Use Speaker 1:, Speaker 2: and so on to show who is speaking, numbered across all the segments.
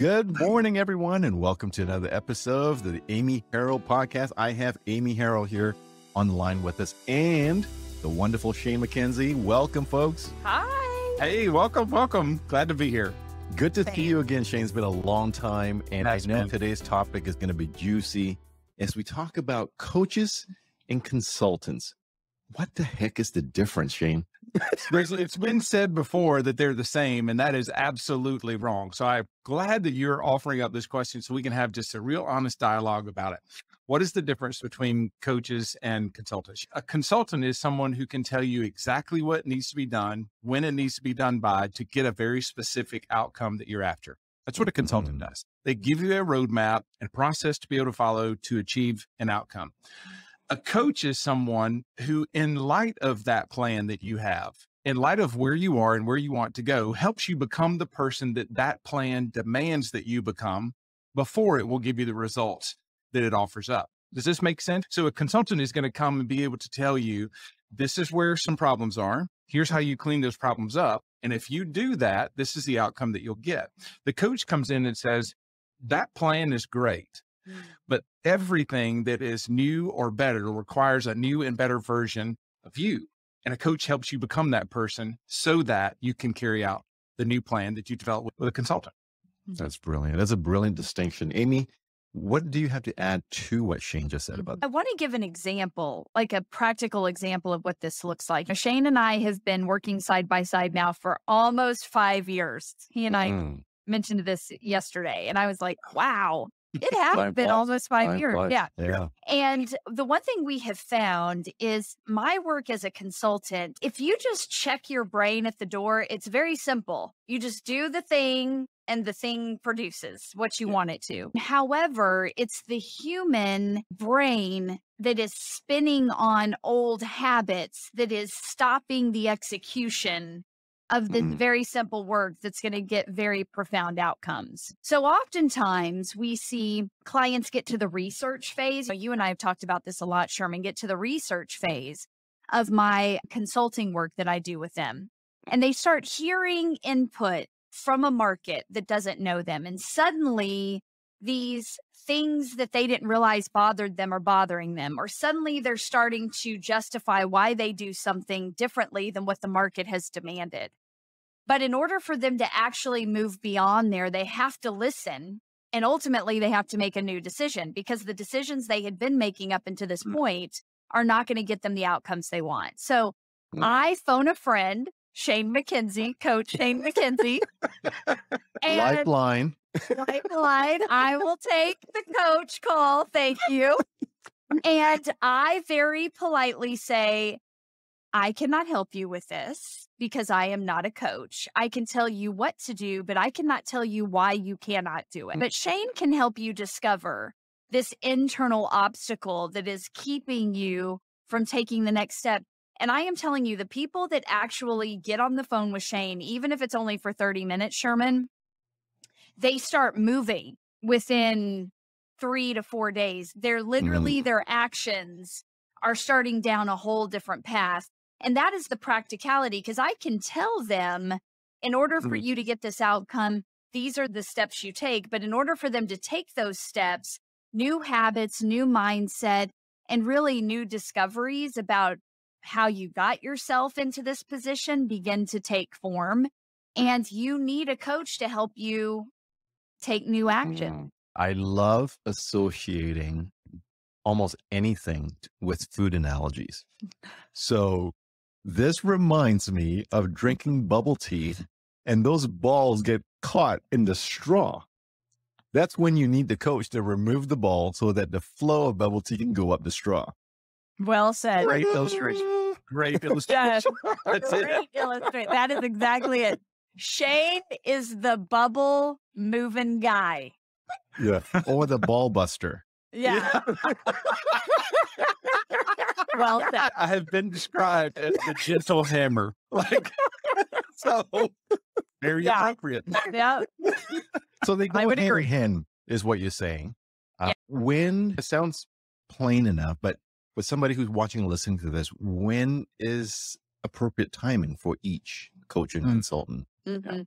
Speaker 1: Good morning, everyone, and welcome to another episode of the Amy Harrill podcast. I have Amy Harrill here on the line with us and the wonderful Shane McKenzie. Welcome, folks.
Speaker 2: Hi.
Speaker 3: Hey, welcome, welcome. Glad to be here.
Speaker 1: Good to see you again, Shane. It's been a long time, and
Speaker 3: Has
Speaker 1: I know
Speaker 3: been.
Speaker 1: today's topic is going to be juicy as we talk about coaches and consultants. What the heck is the difference, Shane?
Speaker 3: It's been said before that they're the same, and that is absolutely wrong. So I'm glad that you're offering up this question so we can have just a real honest dialogue about it. What is the difference between coaches and consultants? A consultant is someone who can tell you exactly what needs to be done, when it needs to be done by to get a very specific outcome that you're after. That's what a consultant
Speaker 1: Mhm.
Speaker 3: does. They give you a roadmap and process to be able to follow to achieve an outcome. A coach is someone who, in light of that plan that you have, in light of where you are and where you want to go, helps you become the person that that plan demands that you become before it will give you the results that it offers up. Does this make sense? So, a consultant is going to come and be able to tell you this is where some problems are. Here's how you clean those problems up. And if you do that, this is the outcome that you'll get. The coach comes in and says, that plan is great Mm. but everything that is new or better requires a new and better version of you. And a coach helps you become that person so that you can carry out the new plan that you develop with, with a consultant. Mm.
Speaker 1: That's brilliant. That's a brilliant distinction. Amy, what do you have to add to what Shane just said mm-hmm. about
Speaker 2: I want to give an example, like a practical example of what this looks like. Now, Shane and I have been working side by side now for almost five years. He and I
Speaker 1: Mm,
Speaker 2: mentioned this yesterday, and I was like, wow, it has been
Speaker 1: flies.
Speaker 2: almost five
Speaker 1: Time
Speaker 2: years.
Speaker 1: flies.
Speaker 2: Yeah.
Speaker 1: yeah.
Speaker 2: And the one thing we have found is my work as a consultant, if you just check your brain at the door, it's very simple. You just do the thing and the thing produces what you want it to. However, it's the human brain that is spinning on old habits that is stopping the execution of this
Speaker 1: Mm.
Speaker 2: very simple work that's going to get very profound outcomes. So oftentimes we see clients get to the research phase. You and I have talked about this a lot, Sherman, get to the research phase of my consulting work that I do with them. And they start hearing input from a market that doesn't know them. And suddenly these things that they didn't realize bothered them are bothering them, or suddenly they're starting to justify why they do something differently than what the market has demanded. But in order for them to actually move beyond there, they have to listen. And ultimately, they have to make a new decision because the decisions they had been making up until this point are not going to get them the outcomes they want. So
Speaker 1: Mm.
Speaker 2: I phone a friend, Shane McKenzie, coach Shane McKenzie.
Speaker 1: Lifeline.
Speaker 2: Lifeline. I will take the coach call. Thank you. And I very politely say, I cannot help you with this because I am not a coach. I can tell you what to do, but I cannot tell you why you cannot do it. Mm. But Shane can help you discover this internal obstacle that is keeping you from taking the next step. And I am telling you, the people that actually get on the phone with Shane, even if it's only for 30 minutes, Sherman, they start moving within three to four days. They're mm. literally, their actions are starting down a whole different path. And that is the practicality because I can tell them in order for
Speaker 1: Mhm.
Speaker 2: you to get this outcome, these are the steps you take. But in order for them to take those steps, new habits, new mindset, and really new discoveries about how you got yourself into this position begin to take form. And you need a coach to help you take new action.
Speaker 1: I love associating almost anything with food analogies. So this reminds me of drinking bubble tea mm-hmm. and those balls get caught in the straw. That's when you need the coach to remove the ball so that the flow of bubble tea can go up the straw.
Speaker 2: Well said.
Speaker 3: Great illustration. Great illustration. That's it.
Speaker 2: Great illustrate. That is exactly it. Shane is the bubble moving guy.
Speaker 1: Yeah. Or the ball buster.
Speaker 2: Yeah. well said.
Speaker 3: I have been described as the gentle hammer. Like, so very
Speaker 2: Yeah.
Speaker 3: appropriate.
Speaker 2: Yeah.
Speaker 1: So they go
Speaker 2: I would
Speaker 1: hand
Speaker 2: agree.
Speaker 1: in hand, is what you're saying. Uh,
Speaker 2: Yeah.
Speaker 1: When it sounds plain enough, but with somebody who's watching and listening to this, when is appropriate timing for each coach and
Speaker 3: Mm.
Speaker 1: consultant?
Speaker 2: Mhm.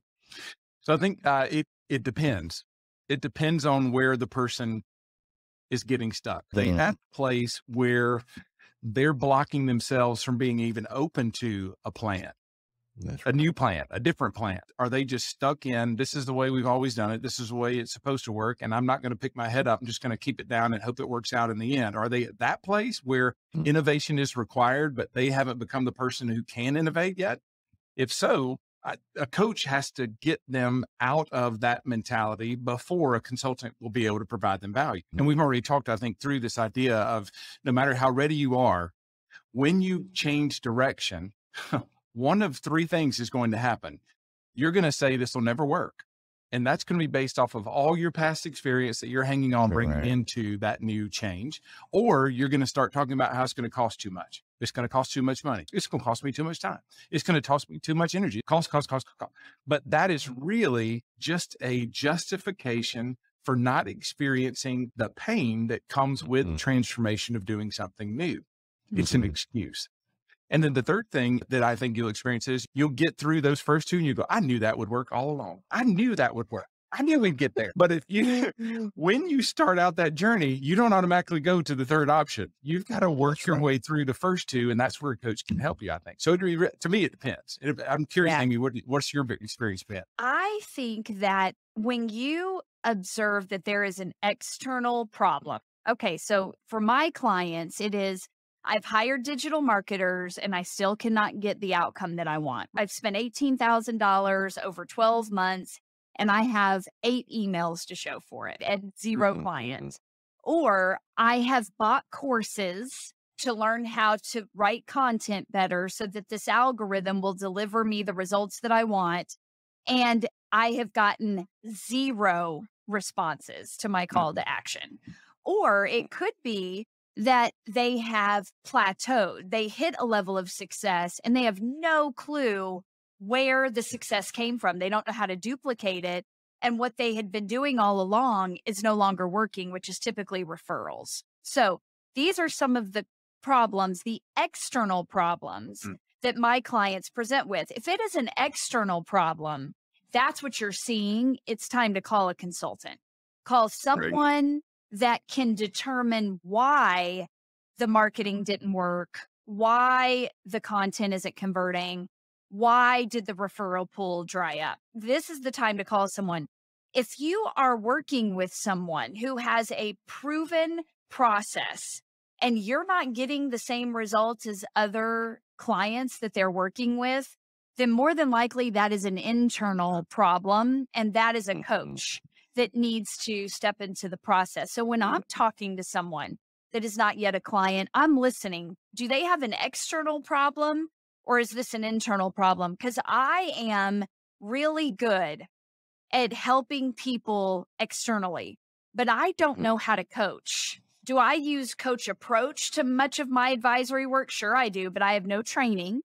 Speaker 3: So I think uh, it it depends. it depends on where the person is getting stuck. They
Speaker 1: Mhm.
Speaker 3: at a place where they're blocking themselves from being even open to a plan,
Speaker 1: That's
Speaker 3: a new plan, a different plan. Are they just stuck in this is the way we've always done it? This is the way it's supposed to work. And I'm not going to pick my head up. I'm just going to keep it down and hope it works out in the end. Are they at that place where
Speaker 1: Mm.
Speaker 3: innovation is required, but they haven't become the person who can innovate yet? If so, a coach has to get them out of that mentality before a consultant will be able to provide them value. Mm-hmm. And we've already talked, I think, through this idea of no matter how ready you are, when you change direction, one of three things is going to happen. You're going to say this will never work. And that's going to be based off of all your past experience that you're hanging on, bringing
Speaker 1: Right.
Speaker 3: into that new change. Or you're going to start talking about how it's going to cost too much. It's going to cost too much money. It's going to cost me too much time. It's going to cost me too much energy. Cost, cost, cost, cost. But that is really just a justification for not experiencing the pain that comes with
Speaker 1: Mhm.
Speaker 3: transformation of doing something new. It's an
Speaker 1: Mhm.
Speaker 3: excuse. And then the third thing that I think you'll experience is you'll get through those first two and you go, I knew that would work all along. I knew that would work. I knew we'd get there. But if you, when you start out that journey, you don't automatically go to the third option. You've got to work
Speaker 1: That's
Speaker 3: your
Speaker 1: right.
Speaker 3: way through the first two. And that's where a coach can help you, I think. So to, me- to me, it depends. It- I'm curious,
Speaker 2: Yeah.
Speaker 3: Amy, what, what's your experience been?
Speaker 2: I think that when you observe that there is an external problem, okay, so for my clients, it is I've hired digital marketers and I still cannot get the outcome that I want. I've spent $18,000 over 12 months and I have eight emails to show for it and 0
Speaker 1: Mhm,
Speaker 2: clients. Or I have bought courses to learn how to write content better so that this algorithm will deliver me the results that I want. And I have gotten zero responses to my call to action. Or it could be that they have plateaued, they hit a level of success and they have no clue where the success came from. They don't know how to duplicate it. And what they had been doing all along is no longer working, which is typically referrals. So these are some of the problems, the external problems
Speaker 3: Mm.
Speaker 2: that my clients present with. If it is an external problem, that's what you're seeing. It's time to call a consultant. Call someone that can determine why the marketing didn't work, why the content isn't converting, why did the referral pool dry up. This is the time to call someone. If you are working with someone who has a proven process and you're not getting the same results as other clients that they're working with, then more than likely that is an internal problem and that is a
Speaker 1: Mhm.
Speaker 2: coach that needs to step into the process. So when I'm talking to someone that is not yet a client, I'm listening. Do they have an external problem or is this an internal problem? Because I am really good at helping people externally, but I don't mm-hmm. know how to coach. Do I use coach approach to much of my advisory work? Sure, I do, but I have no training.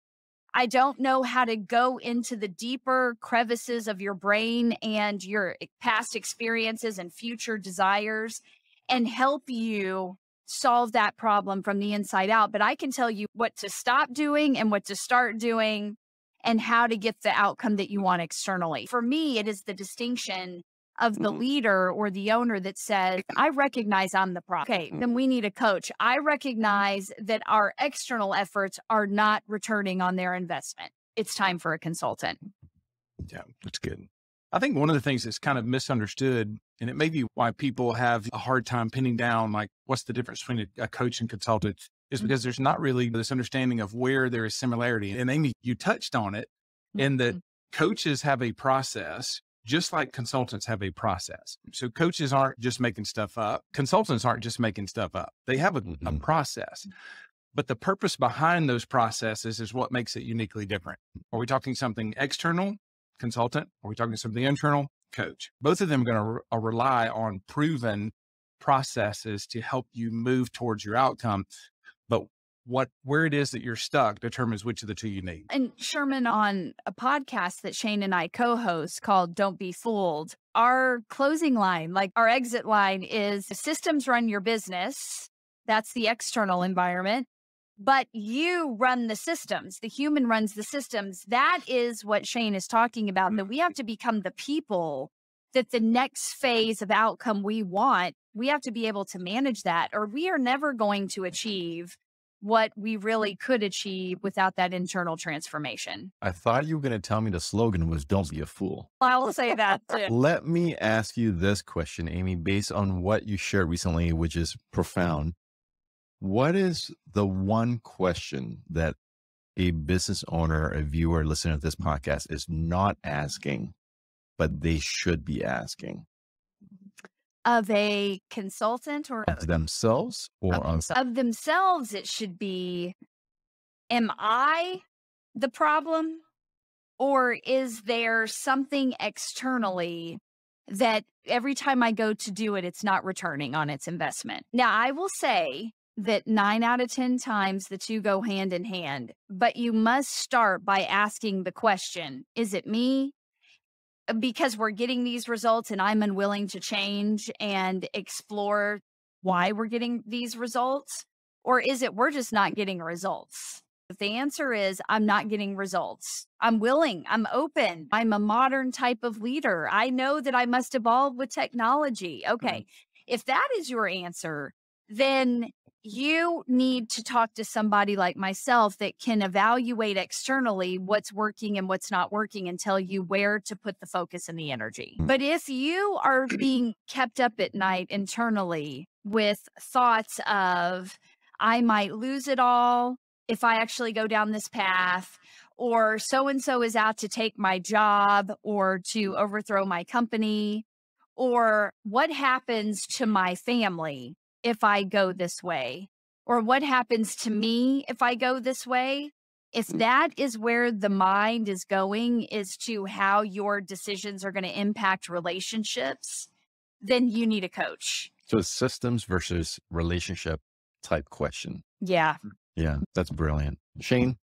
Speaker 2: I don't know how to go into the deeper crevices of your brain and your past experiences and future desires and help you solve that problem from the inside out. But I can tell you what to stop doing and what to start doing and how to get the outcome that you want externally. For me, it is the distinction of the
Speaker 1: Mhm.
Speaker 2: leader or the owner that says, I recognize I'm the problem. Okay, then we need a coach. I recognize that our external efforts are not returning on their investment. It's time for a consultant.
Speaker 3: Yeah, that's good. I think one of the things that's kind of misunderstood, and it may be why people have a hard time pinning down, like, what's the difference between a, a coach and consultant, is
Speaker 2: Mm-hmm.
Speaker 3: because there's not really this understanding of where there is similarity. And Amy, you touched on it in that
Speaker 2: Mhm.
Speaker 3: coaches have a process just like consultants have a process. So coaches aren't just making stuff up. Consultants aren't just making stuff up. They have a, a
Speaker 1: Mhm.
Speaker 3: process. But the purpose behind those processes is what makes it uniquely different. Are we talking something external, consultant? Are we talking something internal, coach? Both of them are going to re- uh, rely on proven processes to help you move towards your outcome. But what where it is that you're stuck determines which of the two you need.
Speaker 2: And Sherman, on a podcast that Shane and I co host called Don't Be Fooled, our closing line, like our exit line, is systems run your business. That's the external environment. But you run the systems. The human runs the systems. That is what Shane is talking about. That we have mm-hmm. to become the people that the next phase of outcome we want, we have to be able to manage that, or we are never going to achieve what we really could achieve without that internal transformation.
Speaker 1: I thought you were going to tell me the slogan was don't be a fool.
Speaker 2: I will say that too.
Speaker 1: Let me ask you this question, Amy, based on what you shared recently, which is mm-hmm. profound. What is the one question that a business owner, a viewer, listener to this podcast is not asking, but they should be asking?
Speaker 2: Of a consultant or
Speaker 1: Of themselves or
Speaker 2: of, of themselves, it should be Am I the problem? Or is there something externally that every time I go to do it, it's not returning on its investment? Now, I will say that nine out of 10 times the two go hand in hand, but you must start by asking the question Is it me? Uh, because we're getting these results and I'm unwilling to change and explore why we're getting these results? Or is it we're just not getting results? If the answer is I'm not getting results, I'm willing, I'm open, I'm a modern type of leader. I know that I must evolve with technology. Mm-hmm. Okay. If that is your answer, then you need to talk to somebody like myself that can evaluate externally what's working and what's not working and tell you where to put the focus and the energy.
Speaker 1: Mm.
Speaker 2: But if you are being kept up at night internally with thoughts of, I might lose it all if I actually go down this path, or so and so is out to take my job or to overthrow my company, or what happens to my family if I go this way? Or what happens to mm-hmm. me if I go this way? If mm-hmm. that is where the mind is going, is to how your decisions are going to impact relationships, then you need a coach.
Speaker 1: so it's systems versus relationship type question.
Speaker 2: Yeah. Mm.
Speaker 1: Yeah, that's brilliant. Shane,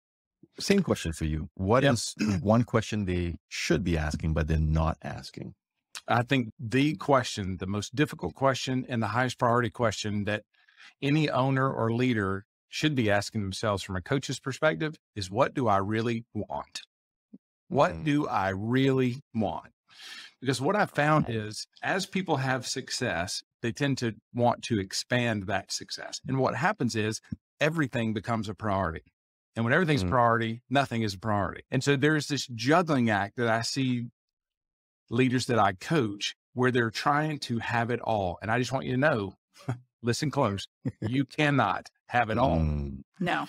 Speaker 1: same question for you. What is
Speaker 3: Yep.
Speaker 1: one question they should be asking, but they're not asking?
Speaker 3: I think the question, the most difficult question and the highest priority question that any owner or leader should be asking themselves from a coach's perspective is what do I really want? What
Speaker 1: Mm.
Speaker 3: do I really want? Because what I've found is as people have success, they tend to want to expand that success. And what happens is everything becomes a priority. And when everything's
Speaker 1: Mm.
Speaker 3: priority, nothing is a priority. And so there's this juggling act that I see leaders that I coach where they're trying to have it all. And I just want you to know, listen close, you cannot have it all.
Speaker 1: Mm,
Speaker 2: No.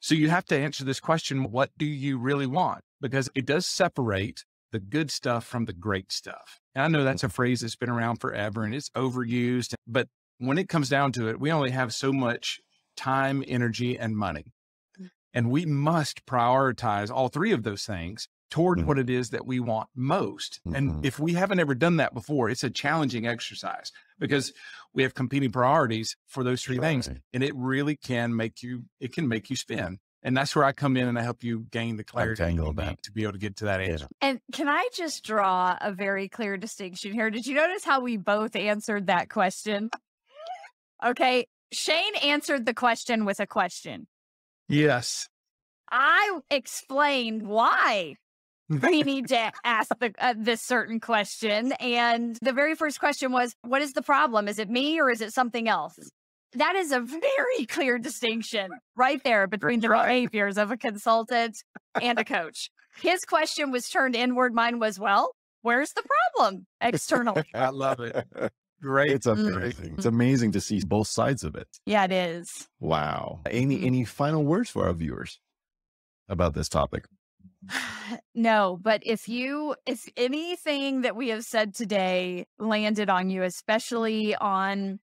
Speaker 3: So you have to answer this question what do you really want? Because it does separate the good stuff from the great stuff. And I know that's a phrase that's been around forever and it's overused. But when it comes down to it, we only have so much time, energy, and money. And we must prioritize all three of those things toward
Speaker 1: Mhm.
Speaker 3: what it is that we want most.
Speaker 1: Mhm.
Speaker 3: And if we haven't ever done that before, it's a challenging exercise because we have competing priorities for those three things and it really can make you it can make you spin and that's where i come in and i help you gain the clarity you need
Speaker 1: that.
Speaker 3: to be able to get to that
Speaker 1: Yeah.
Speaker 3: answer
Speaker 2: And can I just draw a very clear distinction here? Did you notice how we both answered that question? Okay. Shane answered the question with a question.
Speaker 3: yes
Speaker 2: I explained why we need to ask the, uh, this certain question. And the very first question was, What is the problem? Is it me or is it something else? That is a very clear distinction right there between the behaviors of a consultant and a coach. His question was turned inward. Mine was, Well, where's the problem externally?
Speaker 3: i love it great
Speaker 1: It's amazing. It's amazing to see both sides of it.
Speaker 2: yeah, it is.
Speaker 1: Wow. Any
Speaker 2: Mhm.
Speaker 1: any final words for our viewers about this topic?
Speaker 2: No, but if you, if anything that we have said today landed on you, especially on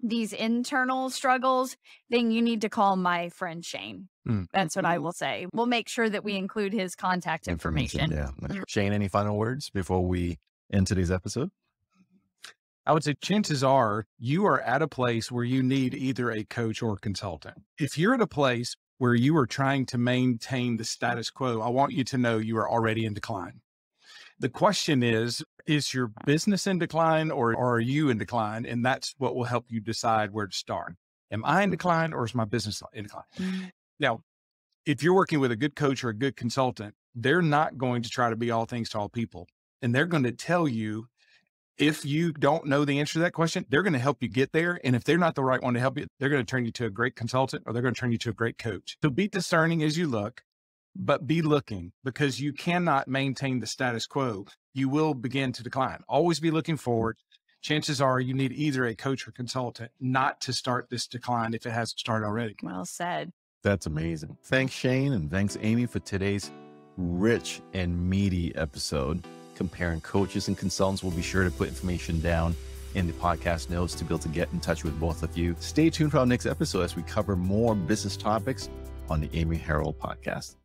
Speaker 2: these internal struggles, then you need to call my friend Shane.
Speaker 3: Mm.
Speaker 2: That's what I will say. We'll make sure that we include his contact information.
Speaker 1: Yeah. Shane, any final words before we end today's episode?
Speaker 3: i would say chances are you are at a place where you need either a coach or a consultant if you're at a place where you are trying to maintain the status quo i want you to know you are already in decline. The question is is your business in decline or, or are you in decline? And that's what will help you decide where to start. Am i in decline or is my business in decline?
Speaker 2: Mm.
Speaker 3: now if you're working with a good coach or a good consultant they're not going to try to be all things to all people and they're going to tell you if you don't know the answer to that question, they're going to help you get there. And if they're not the right one to help you, they're going to turn you to a great consultant or they're going to turn you to a great coach. So be discerning as you look, but be looking because you cannot maintain the status quo. You will begin to decline. Always be looking forward. Chances are you need either a coach or consultant not to start this decline if it hasn't started already.
Speaker 2: Well said.
Speaker 1: That's amazing. Thanks, Shane, and thanks, Amy, for today's rich and meaty episode comparing coaches and consultants. We'll be sure to put information down in the podcast notes to be able to get in touch with both of you. Stay tuned for our next episode as we cover more business topics on the Amy Harrill podcast.